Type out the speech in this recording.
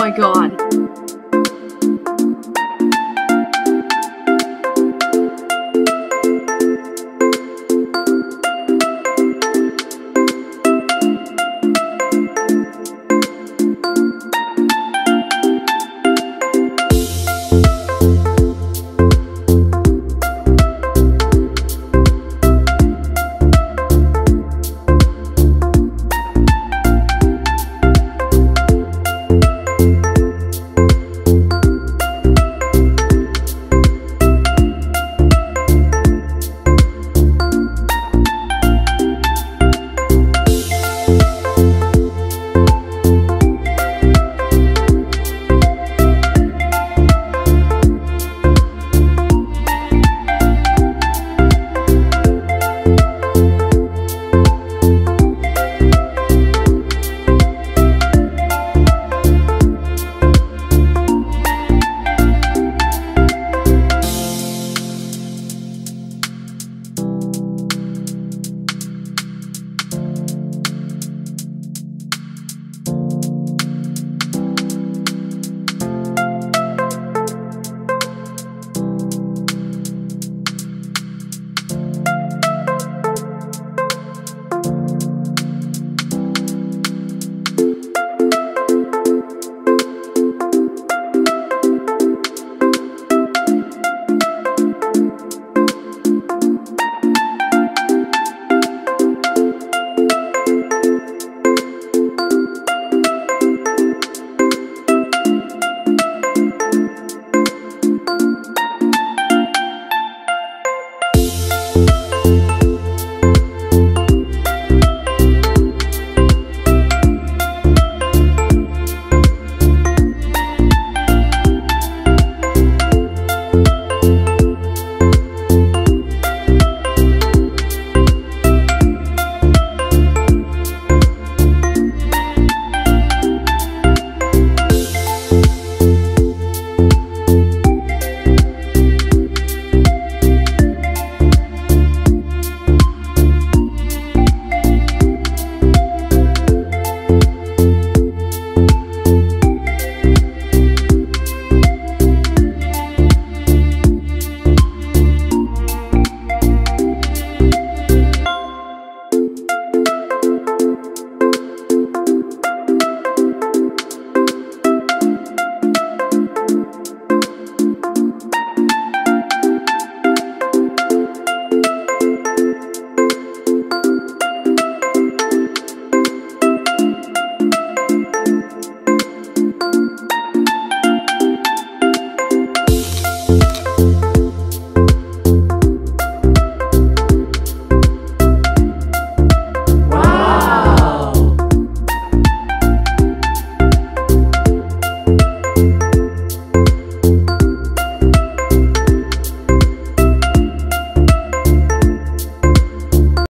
my god.